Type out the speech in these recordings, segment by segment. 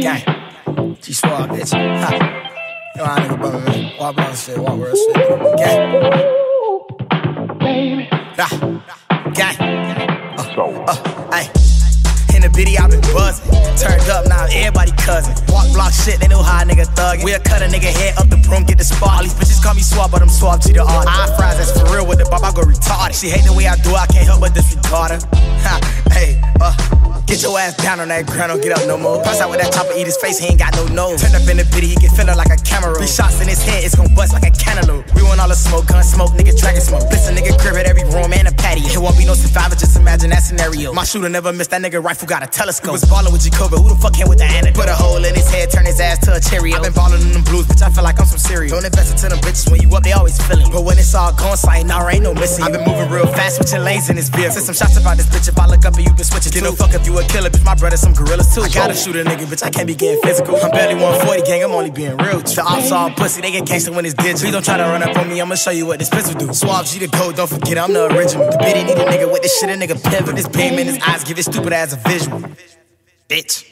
Gang. G Suave, bitch. Ha. Yo, I nigga man. Walk around shit, walk around shit. Gang. Rah. Gang. Uh, uh, ay. In the video, I been buzzing. Turned up, now everybody cousin. Walk block shit, they know how a nigga thuggin'. We'll cut a nigga head up the broom, get the spot. All these bitches call me Suave, but I'm Suave G the art. Eye fries, that's for real with the bob, I go retarded. She hate the way I do, I can't help but disregard her. Ha, hey, uh. Get your ass down on that ground, don't get up no more. Pass out with that chopper, eat his face, he ain't got no nose. Turn up in the video, he get feeling like a camera. Three shots in his head, it's gon' bust like a cantaloupe. We want all the smoke, gun smoke, nigga dragon smoke. Blitz a nigga crib at every room and scenario. My shooter never missed, that nigga rifle got a telescope. He was ballin' with Jacoba, who the fuck came with the antidote? Put a hole in his head, turn his ass to a Cheerio. I been ballin' in them blues, bitch, I feel like I'm some cereal. Don't invest into them bitches, when you up, they always feelin'. But when it's all gone, sight, nah, ain't no missing. I been moving real fast, switching lanes in this vehicle. Send some shots about this bitch, if I look up and you been switching. Get no fuck if you a killer, bitch, my brother some gorillas too. I gotta shoot a nigga, bitch. I can't be getting physical. I'm barely 140 gang. I'm only being real. The ops all pussy. They get gangster when it's digital. Please don't try to run up on me. I'ma show you what this pistol do. Suave G the code. Don't forget I'm the original. The bitty need a nigga with this shit. A nigga pivot. This beam in his eyes give his stupid ass a visual. Bitch.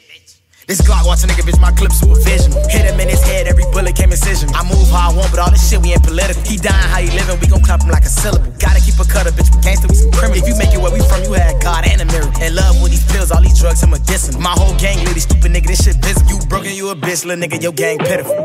This Glock watch a nigga, bitch, my clips were vision. Hit him in his head, every bullet came incision. I move how I want, but all this shit, we ain't political. He dying how he living, we gon' clap him like a syllable. Gotta keep a cutter, bitch, we gangsta, we some criminal. If you make it where we from, you had God and a mirror. In love with these pills, all these drugs, I'm medicinal. My whole gang, lady, stupid nigga, this shit visible. You broken, you a bitch, little nigga, your gang pitiful.